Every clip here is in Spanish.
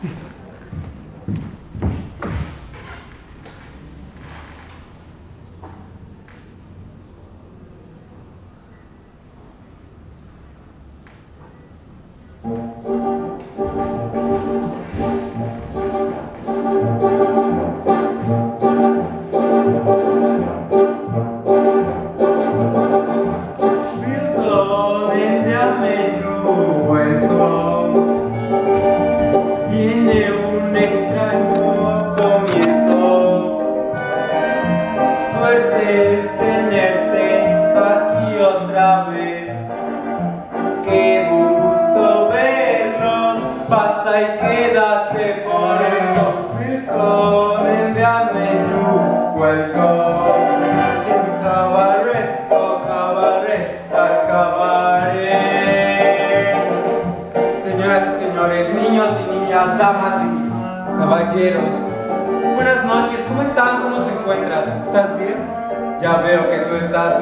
Thank you. Suerte es tenerte aquí otra vez. Qué gusto verlos. Pasa y quédate por eso. Milton, envíame tu welcome. En cabaret, oh cabaret, al cabaret. Señoras y señores, niños y niñas, damas y caballeros. Buenas noches, ¿cómo están? ¿Cómo te encuentras? ¿Estás bien? Ya veo que tú estás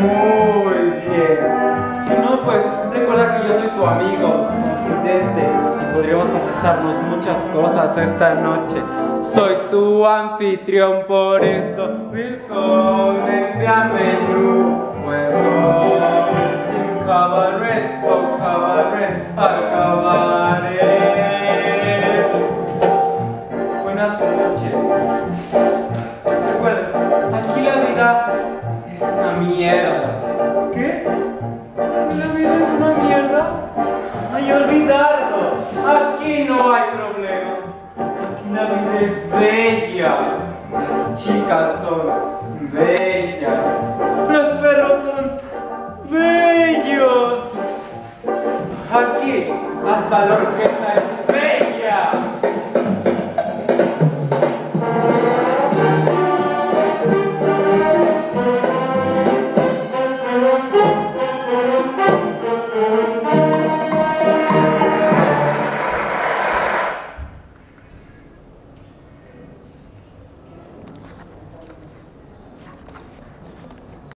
muy bien. Si no, pues recuerda que yo soy tu amigo, confidente y podríamos confesarnos muchas cosas esta noche. Soy tu anfitrión, por eso, Wilcon, envíame tu welcome. In cabaret, oh cabaret. ¿La vida es una mierda? Hay olvidarlo. Aquí no hay problemas. Aquí la vida es bella. Las chicas son bellas. Los perros son bellos. Aquí hasta la orquesta es